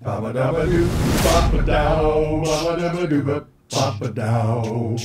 Baba dabba doo, baba dow, baba dabba doo, baba dow.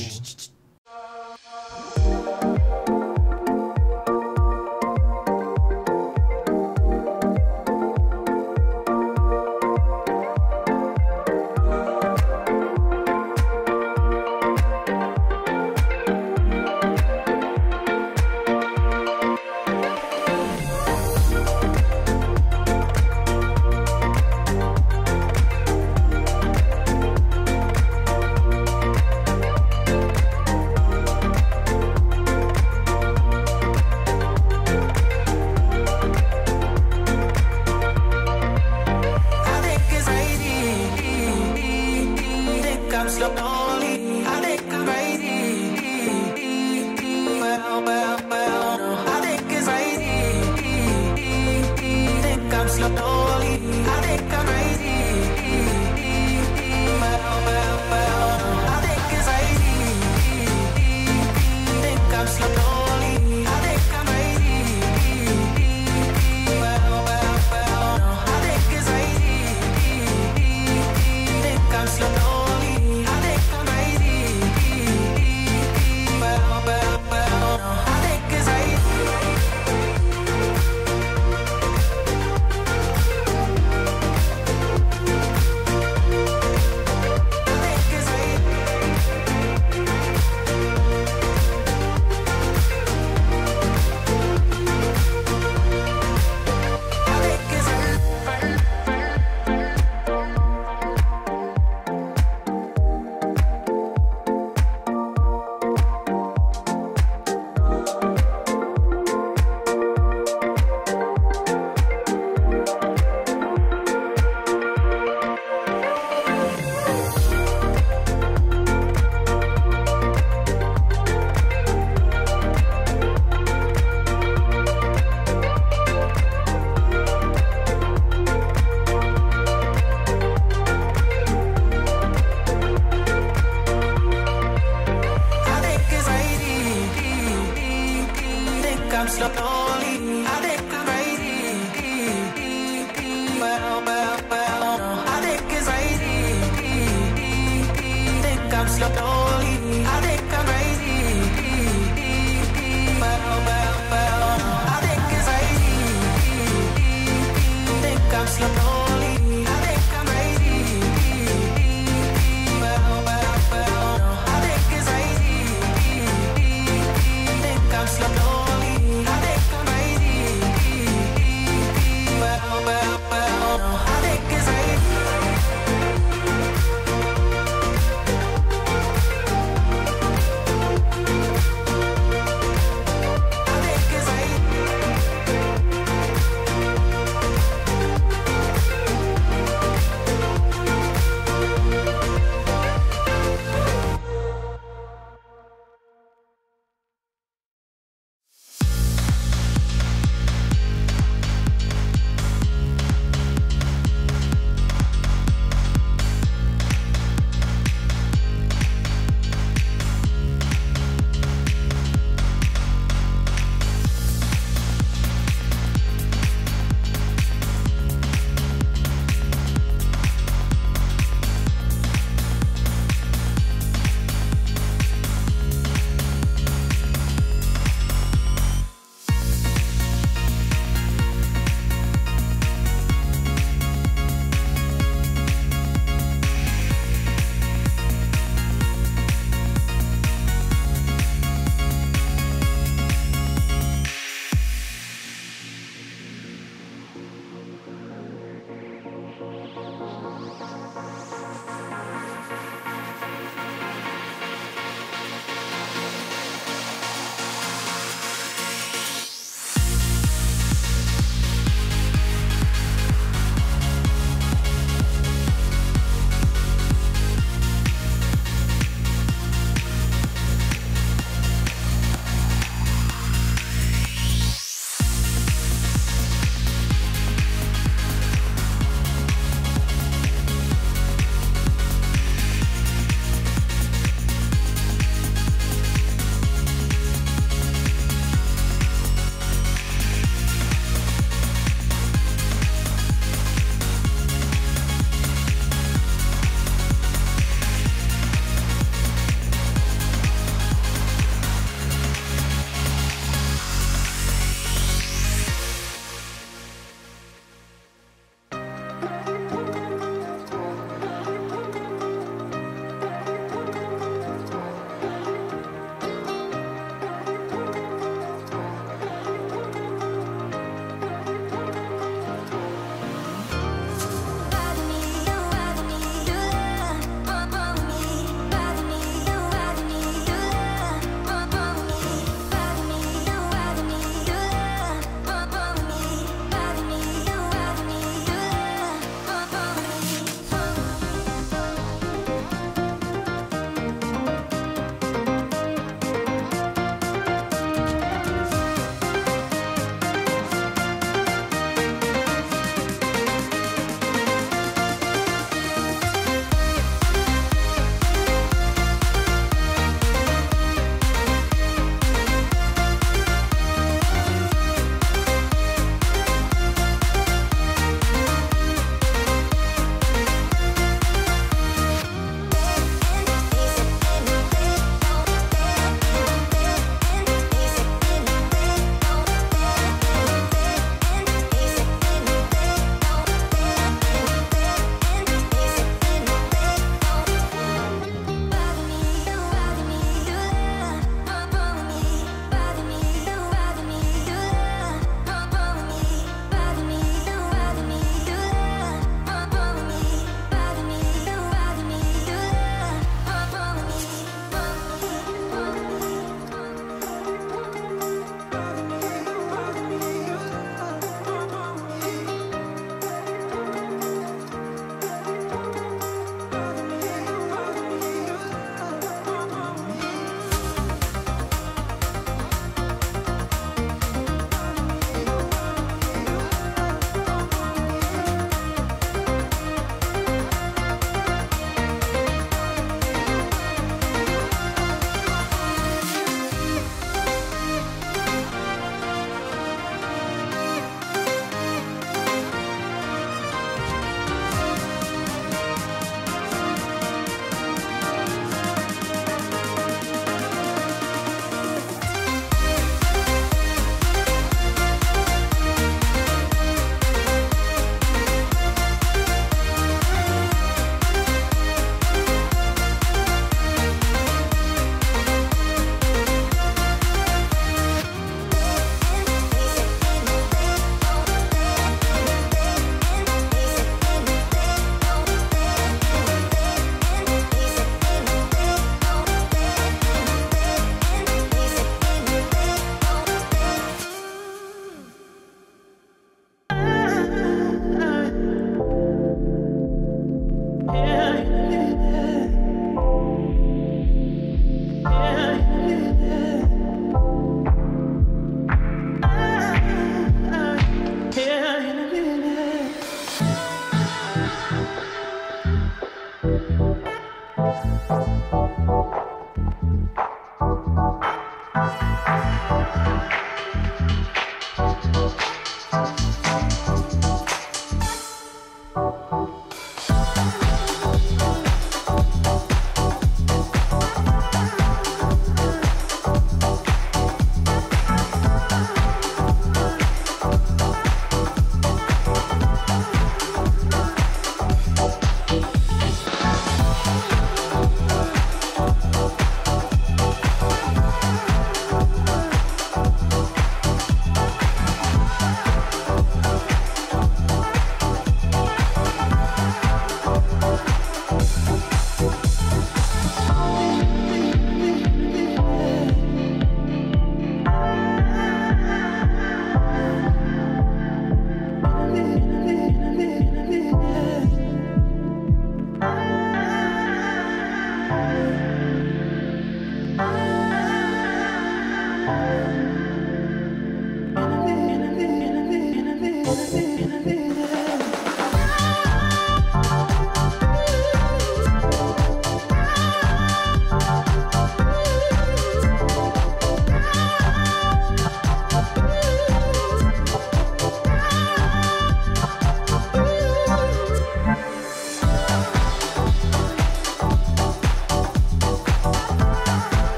stop.